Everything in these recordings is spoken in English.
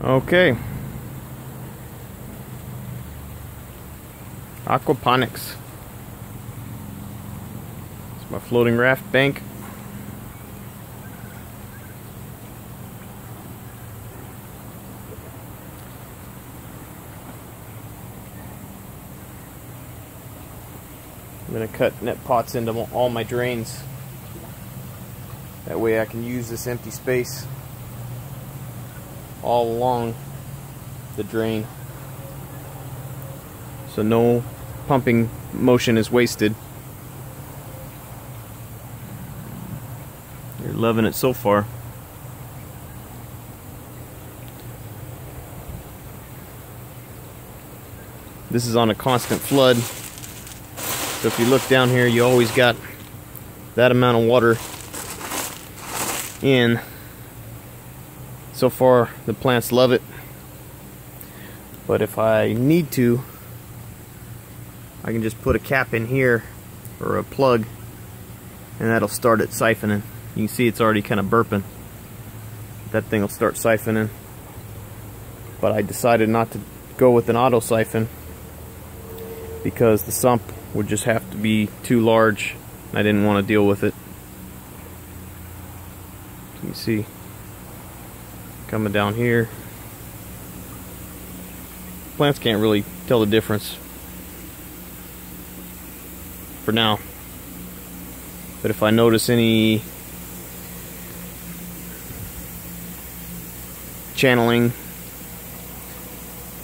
Okay. Aquaponics. It's my floating raft bank. I'm going to cut net pots into all my drains. That way I can use this empty space all along the drain. So no pumping motion is wasted. You're loving it so far. This is on a constant flood. So if you look down here, you always got that amount of water in. So far, the plants love it. But if I need to, I can just put a cap in here or a plug and that'll start it siphoning. You can see it's already kind of burping. That thing will start siphoning. But I decided not to go with an auto siphon because the sump would just have to be too large. I didn't want to deal with it. You see coming down here. Plants can't really tell the difference for now. But if I notice any channeling,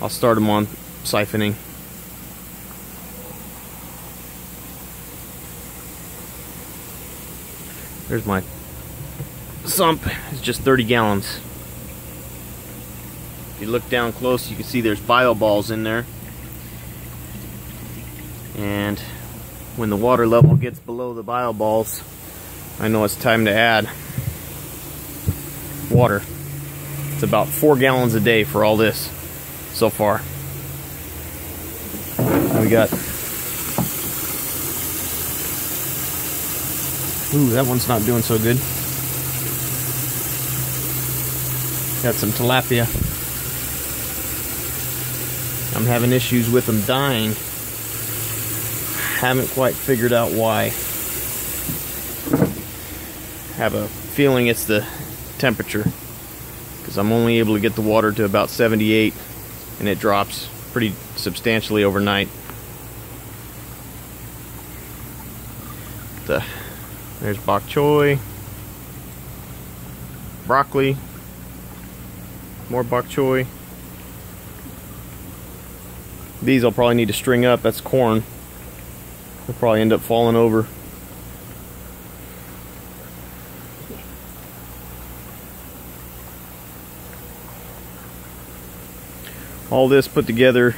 I'll start them on siphoning. There's my sump. It's just 30 gallons. If you look down close, you can see there's bio balls in there. And when the water level gets below the bio balls, I know it's time to add water. It's about four gallons a day for all this so far. We got Ooh, that one's not doing so good. Got some tilapia. I'm having issues with them dying. Haven't quite figured out why. Have a feeling it's the temperature. Because I'm only able to get the water to about 78 and it drops pretty substantially overnight. The there's bok choy, broccoli, more bok choy. These I'll probably need to string up. That's corn. They'll probably end up falling over. All this put together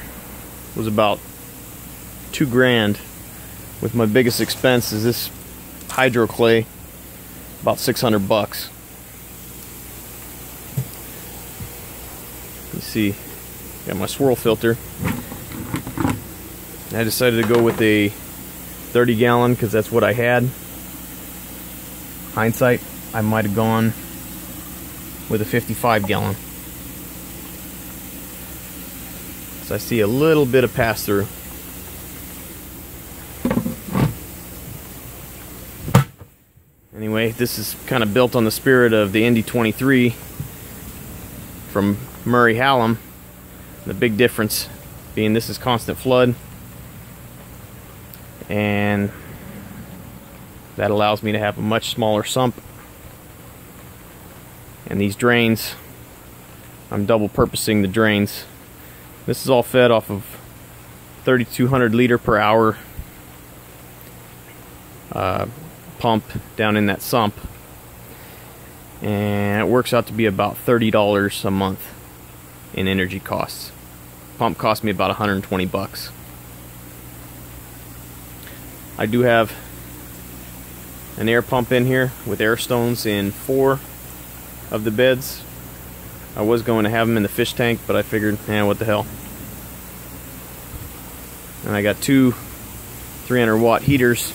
was about two grand with my biggest expense is this hydro clay, about 600 bucks. You see, got my swirl filter. I decided to go with a 30 gallon because that's what I had. Hindsight, I might have gone with a 55 gallon. So I see a little bit of pass through. Anyway, this is kind of built on the spirit of the Indy 23 from Murray Hallam. The big difference being this is constant flood and that allows me to have a much smaller sump. And these drains I'm double purposing the drains. This is all fed off of 3200 liter per hour uh, pump down in that sump. And it works out to be about $30 a month in energy costs. Pump cost me about 120 bucks I do have an air pump in here with air stones in four of the beds. I was going to have them in the fish tank but I figured man what the hell. And I got two 300 watt heaters.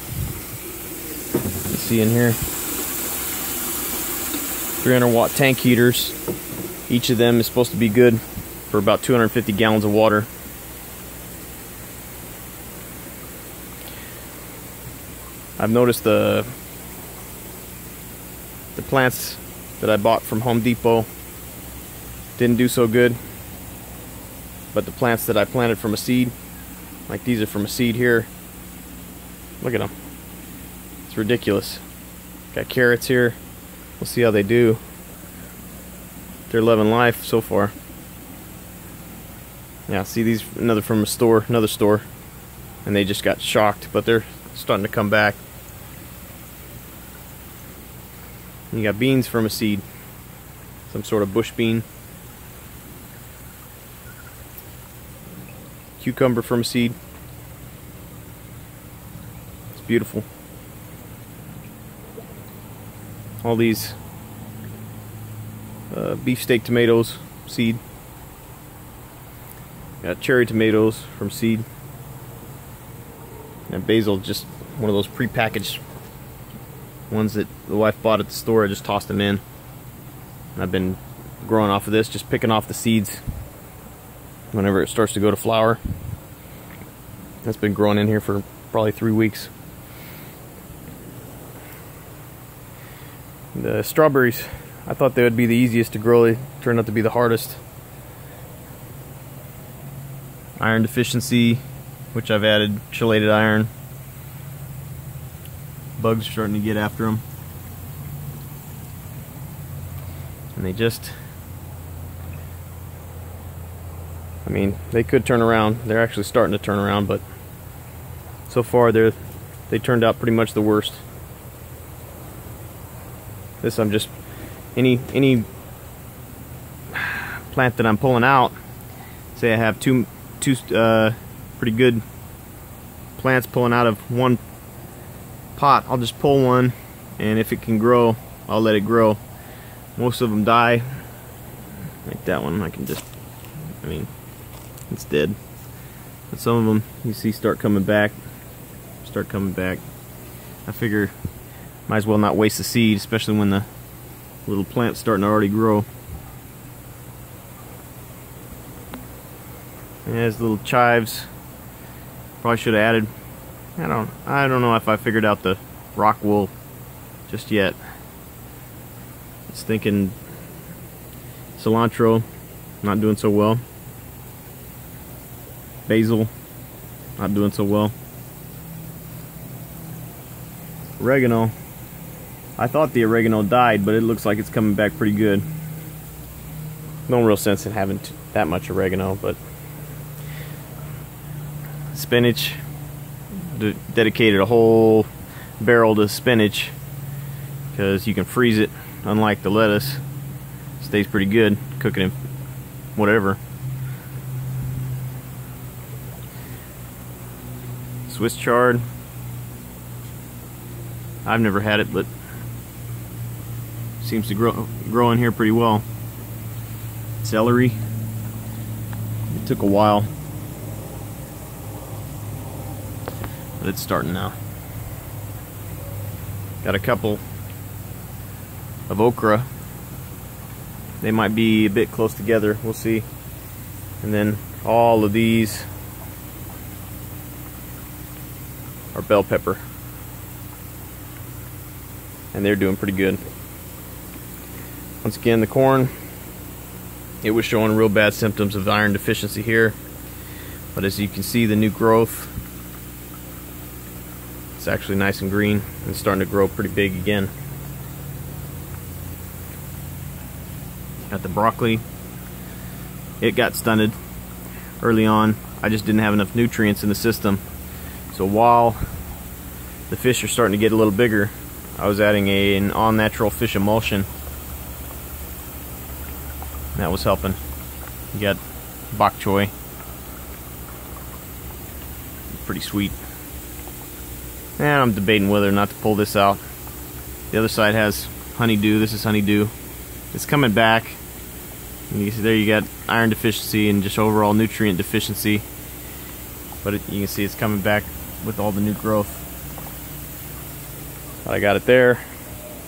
You see in here. 300 watt tank heaters. Each of them is supposed to be good for about 250 gallons of water. I've noticed the the plants that I bought from Home Depot didn't do so good. But the plants that I planted from a seed, like these are from a seed here. Look at them. It's ridiculous. Got carrots here. We'll see how they do. They're loving life so far. Yeah, see these another from a store, another store. And they just got shocked, but they're starting to come back. You got beans from a seed. Some sort of bush bean. Cucumber from a seed. It's beautiful. All these uh, beefsteak tomatoes, seed. Got cherry tomatoes from seed. And basil, just one of those pre-packaged ones that the wife bought at the store. I just tossed them in. I've been growing off of this, just picking off the seeds whenever it starts to go to flower. That's been growing in here for probably three weeks. The strawberries, I thought they would be the easiest to grow. They turned out to be the hardest. Iron deficiency, which I've added chelated iron bugs are starting to get after them. And they just, I mean, they could turn around. They're actually starting to turn around, but so far they're, they turned out pretty much the worst. This I'm just, any, any plant that I'm pulling out, say I have two, two uh, pretty good plants pulling out of one pot, I'll just pull one and if it can grow, I'll let it grow. Most of them die. Like that one, I can just, I mean, it's dead. But some of them, you see, start coming back. Start coming back. I figure, might as well not waste the seed, especially when the little plant's starting to already grow. And has little chives. Probably should have added I don't I don't know if I figured out the rock wool just yet. Just thinking cilantro not doing so well. Basil not doing so well. Oregano. I thought the oregano died, but it looks like it's coming back pretty good. No real sense in having that much oregano, but spinach dedicated a whole barrel to spinach because you can freeze it unlike the lettuce stays pretty good cooking it whatever. Swiss chard. I've never had it but seems to grow grow in here pretty well. Celery. It took a while but it's starting now. Got a couple of okra. They might be a bit close together, we'll see. And then all of these are bell pepper. And they're doing pretty good. Once again, the corn, it was showing real bad symptoms of iron deficiency here. But as you can see, the new growth it's actually nice and green and starting to grow pretty big again. Got the broccoli. It got stunted early on. I just didn't have enough nutrients in the system. So while the fish are starting to get a little bigger, I was adding a, an all-natural fish emulsion. That was helping. You got bok choy. Pretty sweet. And I'm debating whether or not to pull this out. The other side has honeydew. This is honeydew. It's coming back. You see there you got iron deficiency and just overall nutrient deficiency. But it, you can see it's coming back with all the new growth. I got it there.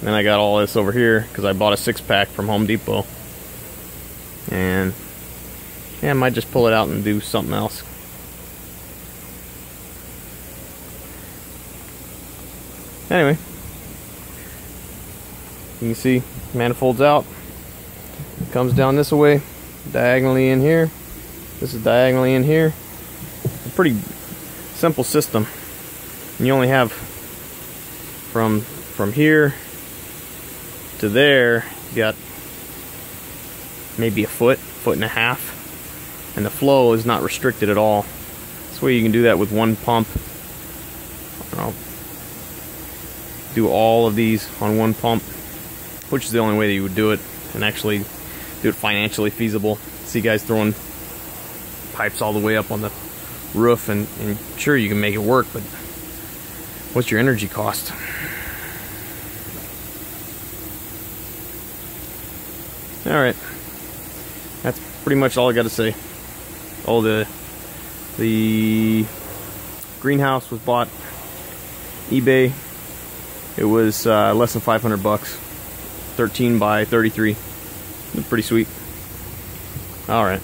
Then I got all this over here because I bought a six pack from Home Depot. And yeah, I might just pull it out and do something else. Anyway, you can see manifolds out. Comes down this way, diagonally in here. This is diagonally in here. A pretty simple system. And you only have from from here to there, you got maybe a foot, foot and a half. And the flow is not restricted at all. This way you can do that with one pump. I'll do all of these on one pump, which is the only way that you would do it and actually do it financially feasible. See guys throwing pipes all the way up on the roof and, and sure you can make it work, but what's your energy cost? All right, that's pretty much all I got to say. All the the greenhouse was bought eBay. It was uh, less than 500 bucks, 13 by 33. Pretty sweet. All right.